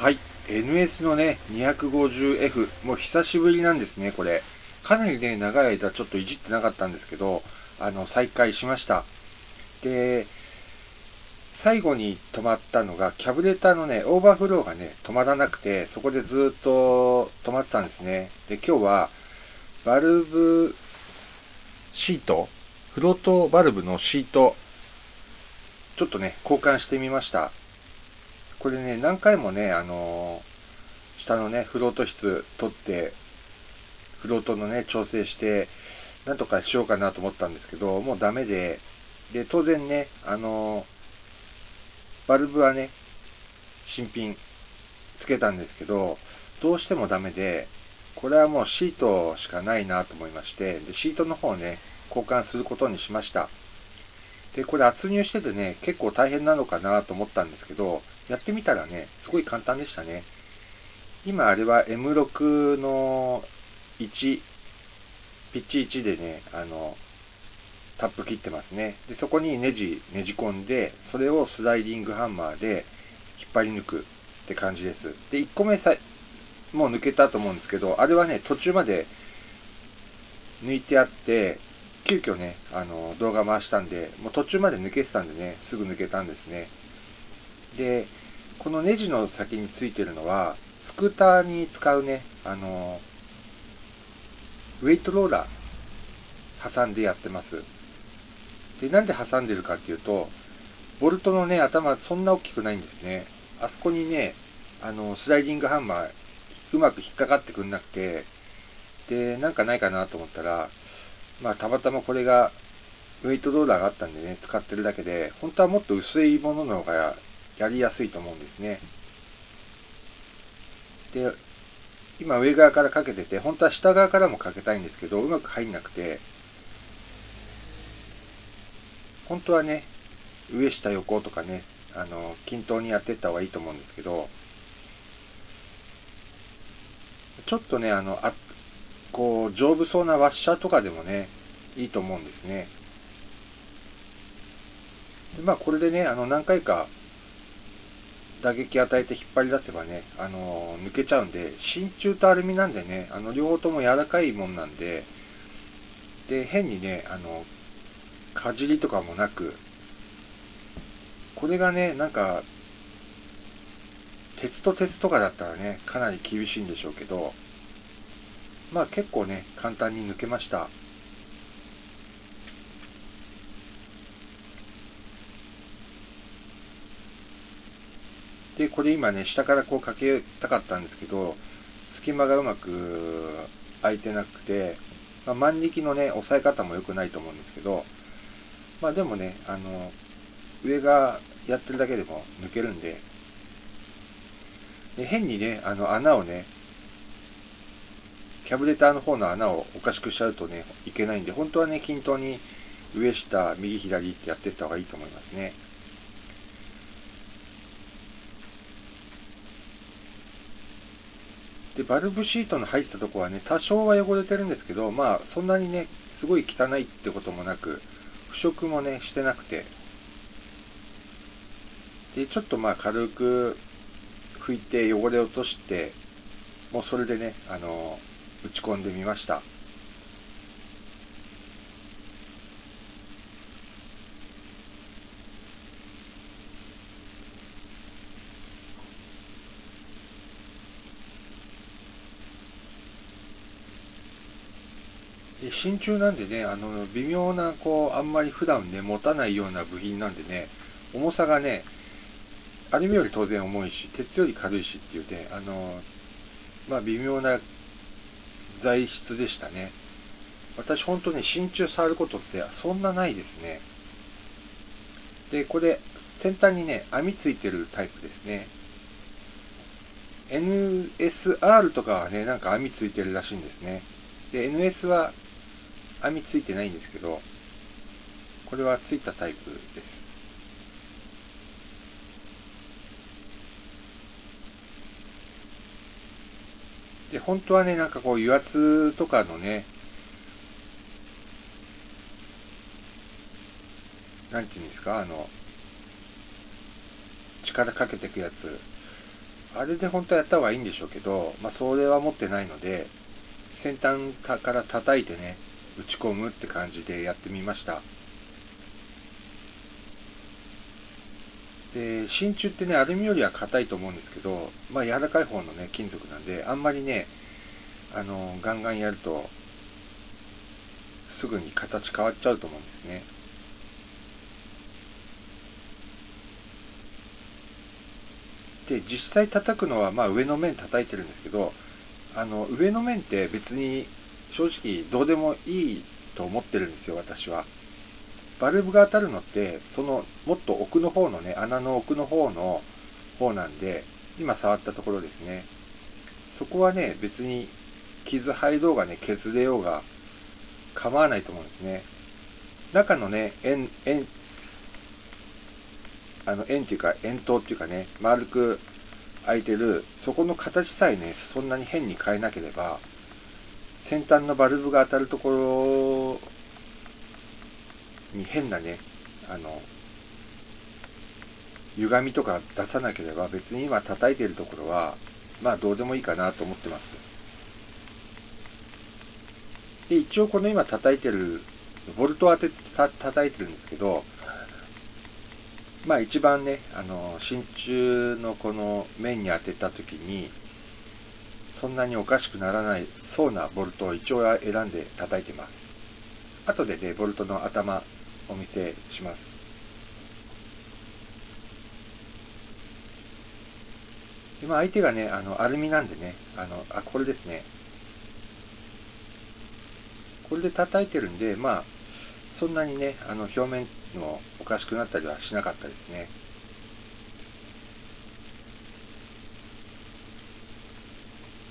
はい。NS のね 250F もう久しぶりなんですねこれ。かなりね長い間ちょっといじってなかったんですけどあの再開しました。で最後に止まったのがキャブレターのねオーバーフローがね止まらなくてそこでずっと止まってたんですね。で今日はバルブシートフロートバルブのシートちょっとね交換してみました。これね、何回もね、あのー、下のね、フロート室取って、フロートのね、調整して、なんとかしようかなと思ったんですけど、もうダメで、で、当然ね、あのー、バルブはね、新品つけたんですけど、どうしてもダメで、これはもうシートしかないなと思いまして、で、シートの方をね、交換することにしました。で、これ圧入しててね、結構大変なのかなと思ったんですけど、やってみたらね、すごい簡単でしたね。今あれは M6 の1、ピッチ1でね、あの、タップ切ってますね。で、そこにネジねじ込んで、それをスライディングハンマーで引っ張り抜くって感じです。で、1個目さもう抜けたと思うんですけど、あれはね、途中まで抜いてあって、急遽ね、あの、動画回したんで、もう途中まで抜けてたんでね、すぐ抜けたんですね。で、このネジの先についてるのは、スクーターに使うね、あの、ウェイトローラー挟んでやってます。で、なんで挟んでるかっていうと、ボルトのね、頭そんな大きくないんですね。あそこにね、あの、スライディングハンマー、うまく引っかかってくんなくて、で、なんかないかなと思ったら、まあ、たまたまこれが、ウェイトローラーがあったんでね、使ってるだけで、本当はもっと薄いものの方がやりやすいと思うんですね。で、今上側からかけてて、本当は下側からもかけたいんですけど、うまく入んなくて、本当はね、上下横とかね、あの、均等にやってった方がいいと思うんですけど、ちょっとね、あの、あこう、丈夫そうなワッシャーとかでもね、いいと思うんですね。でまあ、これでね、あの、何回か打撃与えて引っ張り出せばね、あの抜けちゃうんで、真鍮とアルミなんでね、あの、両方とも柔らかいもんなんで、で、変にね、あの、かじりとかもなく、これがね、なんか、鉄と鉄とかだったらね、かなり厳しいんでしょうけど、まあ結構ね、簡単に抜けました。で、これ今ね、下からこうかけたかったんですけど、隙間がうまく空いてなくて、まあ、万力のね、押さえ方も良くないと思うんですけど、まあでもね、あの、上がやってるだけでも抜けるんで、で変にね、あの穴をね、キャブレターの方の穴をおかしくしちゃうとね、いけないんで、本当はね、均等に上下、右左ってやっていった方がいいと思いますね。で、バルブシートの入ったとこはね、多少は汚れてるんですけど、まあ、そんなにね、すごい汚いってこともなく、腐食もね、してなくて、で、ちょっとまあ、軽く拭いて汚れ落として、もうそれでね、あの、打ち込んでみました。真鍮なんでねあの微妙なこうあんまり普段ね持たないような部品なんでね重さがねアルミより当然重いし鉄より軽いしっていうねあのまあ微妙な材質でしたね。私本当に真鍮触ることってそんなないですね。でこれ先端にね網ついてるタイプですね。NSR とかはねなんか網ついてるらしいんですね。で NS は網ついてないんですけどこれはついたタイプです。で本当はねなんかこう油圧とかのねなんていうんですかあの力かけていくやつ。あれで本当はやった方がいいんでしょうけど、まあ、それは持ってないので先端から叩いてね打ち込むって感じでやってみました。で真鍮ってねアルミよりは硬いと思うんですけどまあ柔らかい方のね金属なんであんまりねあのガンガンやるとすぐに形変わっちゃうと思うんですね。で実際叩くのはまあ上の面叩いてるんですけどあの上の面って別に正直どうでもいいと思ってるんですよ私は。バルブが当たるのってそのもっと奥の方のね穴の奥の方の方なんで今触ったところですね。そこはね別に傷入ろうがね削れようが構わないと思うんですね。中のね円円あの円っていうか円筒っていうかね丸く開いてるそこの形さえねそんなに変に変えなければ先端のバルブが当たるところに変なねあの歪みとか出さなければ別に今叩いているところはまあどうでもいいかなと思ってます。で一応この今叩いてるボルトを当てて叩いてるんですけどまあ一番ねあの真鍮のこの面に当てた時にそんなにおかしくならないそうなボルトを一応選んで叩いてます。後でねボルトの頭お見せします。今相手がねあのアルミなんでねあのあこれですね。これで叩いてるんでまあそんなにねあの表面のおかしくなったりはしなかったですね。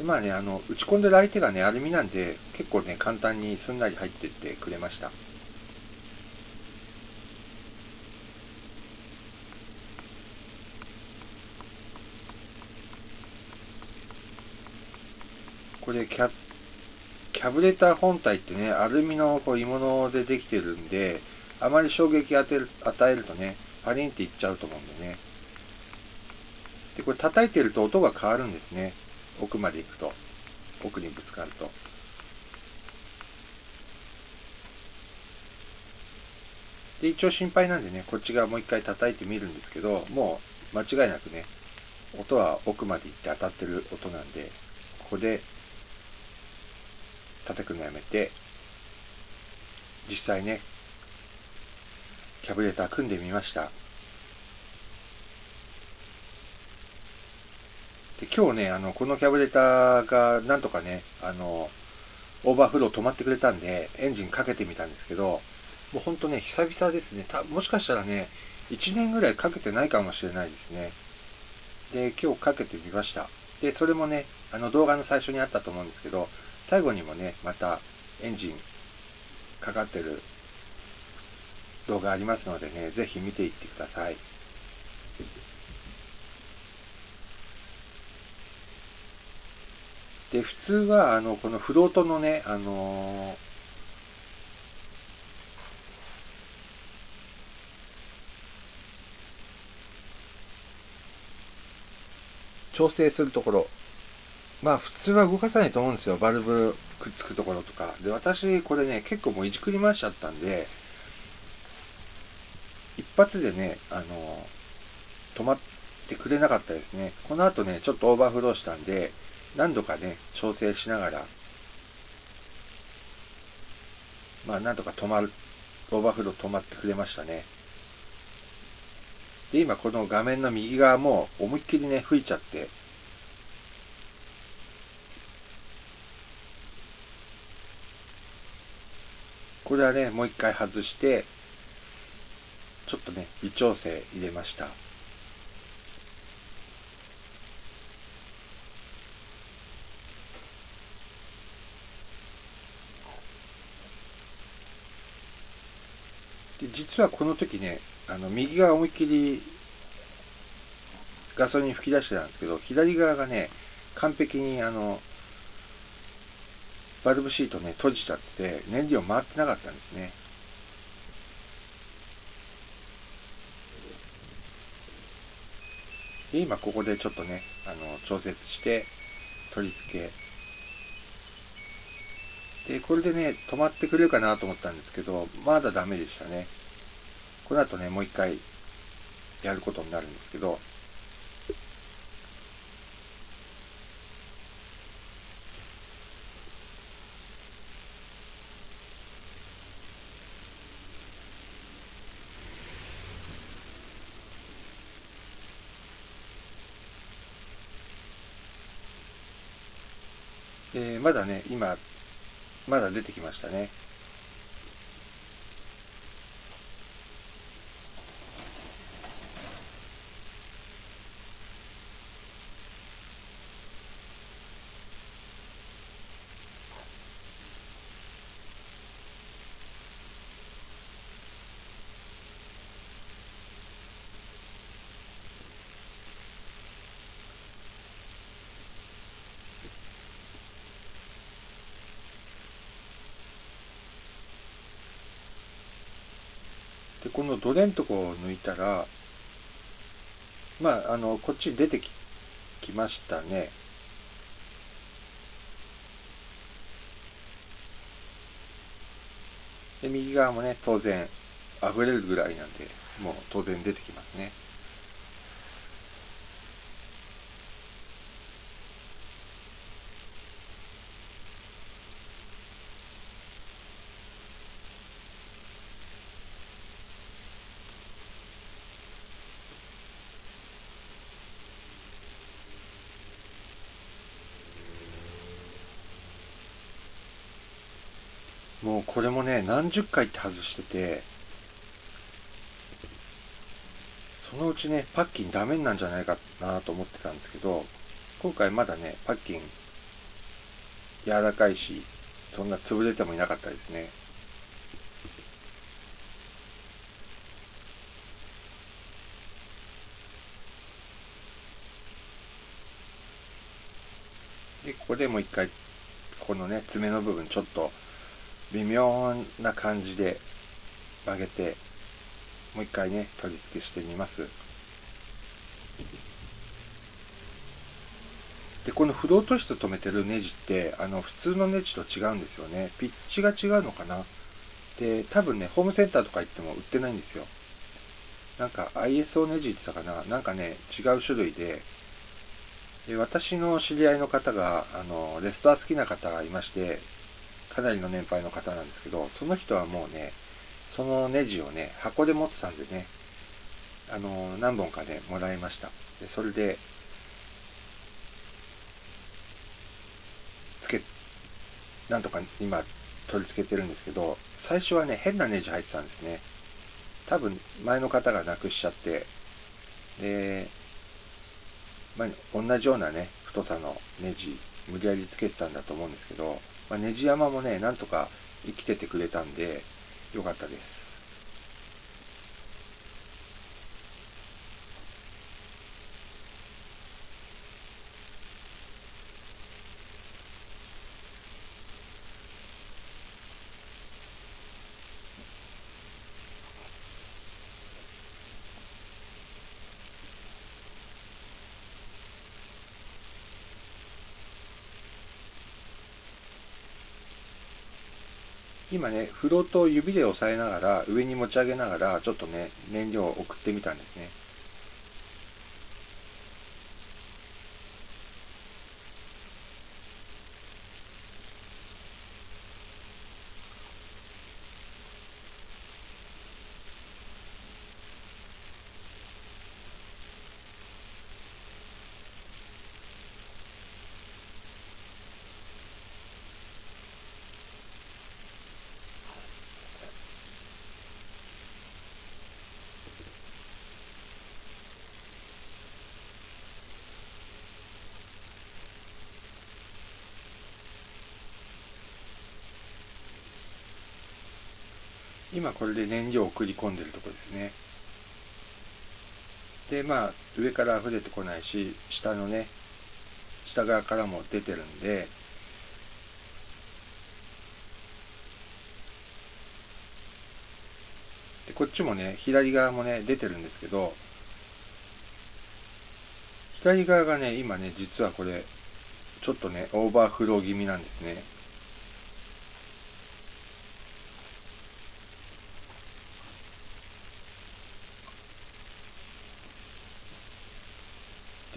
でまあねあの打ち込んでる相手がねアルミなんで結構ね簡単にすんなり入ってってくれました。これキャキャブレター本体ってねアルミのこう鋳物でできてるんであまり衝撃当てる与えるとねパリンっていっちゃうと思うんでね。でこれ叩いてると音が変わるんですね。奥まで行くと奥にぶつかると。で一応心配なんでねこっち側もう一回叩いてみるんですけどもう間違いなくね音は奥まで行って当たってる音なんでここで叩くのやめて実際ねキャブレーター組んでみました。で今日ねあのこのキャブレターがなんとかねあのオーバーフロー止まってくれたんでエンジンかけてみたんですけどもうほんとね久々ですね。たもしかしたらね1年ぐらいかけてないかもしれないですね。で今日かけてみました。でそれもねあの動画の最初にあったと思うんですけど最後にもねまたエンジンかかってる動画ありますのでね、ぜひ見ていってください。で、普通は、あの、このフロートのね、あのー、調整するところ。まあ普通は動かさないと思うんですよ。バルブくっつくところとか。で、私これね、結構もういじくり回しちゃったんで、一発でね、あの、止まってくれなかったですね。この後ね、ちょっとオーバーフローしたんで、何度かね、調整しながら、まあ、なんとか止まる、オーバーフロー止まってくれましたね。で、今この画面の右側も思いっきりね、吹いちゃって、これはね、もう一回外して、ちょっとね微調整入れましたで実はこの時ねあの右側思いっきりガソリン吹き出してたんですけど左側がね完璧にあのバルブシートね閉じちゃって燃料回ってなかったんですね。で今ここでちょっとねあの調節して取り付けでこれでね止まってくれるかなと思ったんですけどまだダメでしたね。この後ねもう一回やることになるんですけど、まだね今まだ出てきましたね。でこのドレンとこを抜いたらまああのこっち出てききましたね。で右側もね当然溢れるぐらいなんでもう当然出てきますね。もうこれもね何十回って外しててそのうちねパッキンダメなんじゃないかなと思ってたんですけど今回まだねパッキン柔らかいしそんな潰れてもいなかったですね。でここでもう一回このね爪の部分ちょっと微妙な感じで曲げてもう一回ね取り付けしてみます。でこの不動として止めてるネジってあの普通のネジと違うんですよね。ピッチが違うのかな。で多分ねホームセンターとか行っても売ってないんですよ。なんか ISO ネジって言ったかな。なんかね違う種類で。で私の知り合いの方があのレストア好きな方がいましてかなりの年配の方なんですけど、その人はもうね、そのネジをね、箱で持ってたんでね、あの、何本かね、もらいました。で、それで、つけ、なんとか今取り付けてるんですけど、最初はね、変なネジ入ってたんですね。多分、前の方がなくしちゃって、で、まあ、同じようなね、太さのネジ、無理やりつけてたんだと思うんですけど、まあ、ネジ山もね、なんとか生きててくれたんで、よかったです。今ねフロートを指で押さえながら上に持ち上げながらちょっとね燃料を送ってみたんですね。今これで燃料を送り込んでるとこですね。でまあ上から溢れてこないし下のね下側からも出てるんででこっちもね左側もね出てるんですけど左側がね今ね実はこれちょっとねオーバーフロー気味なんですね。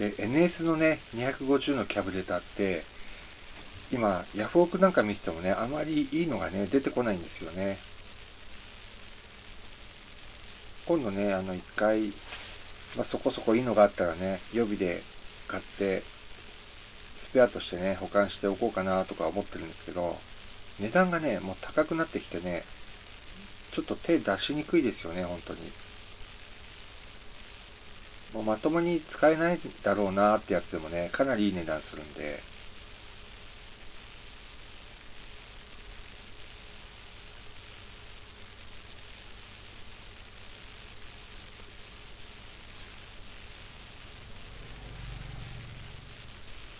で NS のね250のキャブレターって今ヤフオクなんか見ててもねあまりいいのがね出てこないんですよね。今度ねあの一回、まあ、そこそこいいのがあったらね予備で買ってスペアとしてね保管しておこうかなとか思ってるんですけど値段がねもう高くなってきてねちょっと手出しにくいですよね本当に。もうまともに使えないだろうなってやつでもねかなりいい値段するんで。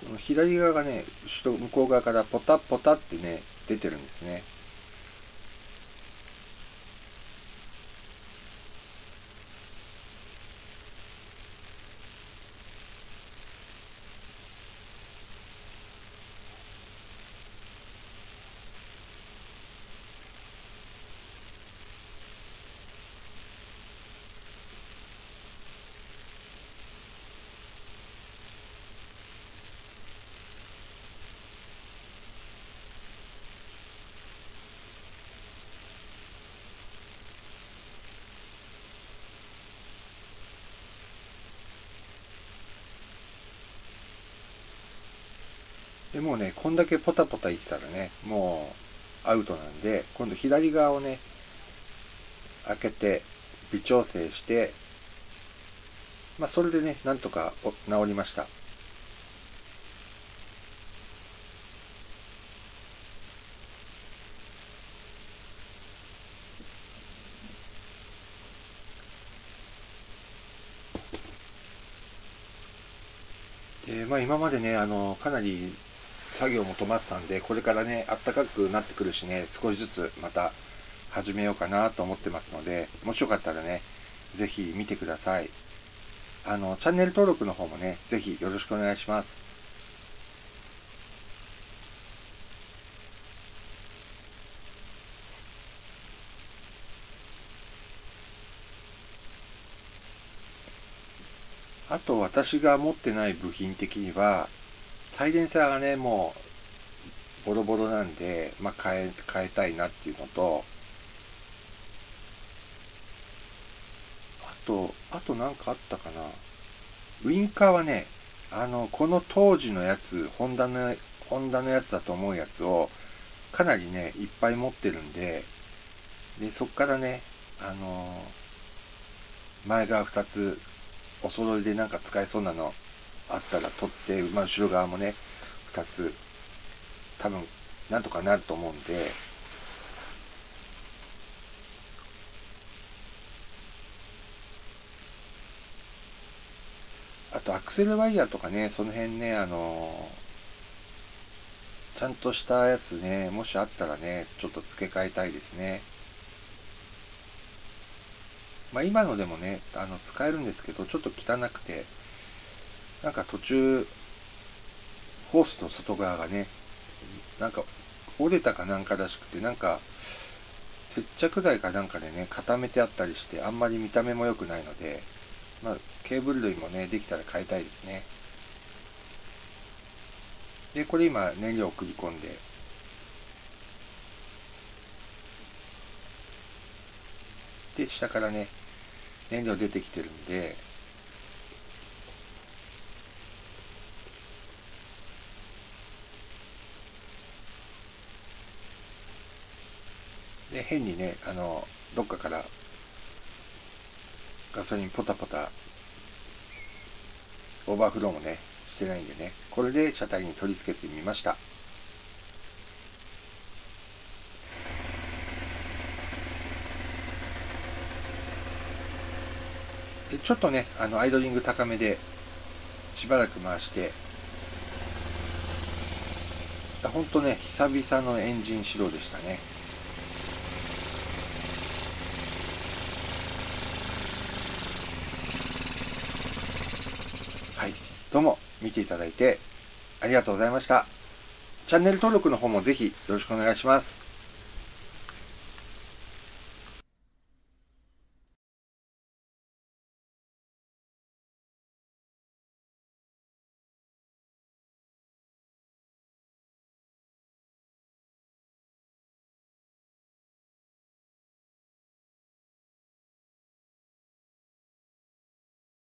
この左側がね後ろ向こう側からポタポタってね出てるんですね。もうねこんだけポタポタいってたらねもうアウトなんで今度左側をね開けて微調整してまあそれでねなんとか治りました。でまあ今までねあのかなり作業も止まってたんでこれからねあったかくなってくるしね少しずつまた始めようかなと思ってますのでもしよかったらね是非見てください。あのチャンネル登録の方もね是非よろしくお願いします。あと私が持ってない部品的にはサイレンサーがねもうボロボロなんで、まあ、変え変えたいなっていうのとあとあと何かあったかな。ウインカーはねあのこの当時のやつホンダのホンダのやつだと思うやつをかなりねいっぱい持ってるんででそっからねあの前側2つお揃いでなんか使えそうなのあったら取って、まあ、後ろ側もね2つ多分なんとかなると思うんで。あとアクセルワイヤーとかねその辺ねあのちゃんとしたやつねもしあったらねちょっと付け替えたいですね。まあ今のでもねあの使えるんですけどちょっと汚くて。なんか途中ホースの外側がねなんか折れたかなんからしくてなんか接着剤かなんかでね固めてあったりしてあんまり見た目も良くないのでまあケーブル類もねできたら変えたいですね。でこれ今燃料を送り込んで。で下からね燃料出てきてるんでで変にねあのどっかからガソリンポタポタオーバーフローもねしてないんでねこれで車体に取り付けてみました。でちょっとねあのアイドリング高めでしばらく回してほんとね久々のエンジン始動でしたね。どうも見ていただいてありがとうございました。チャンネル登録の方もぜひよろしくお願いします。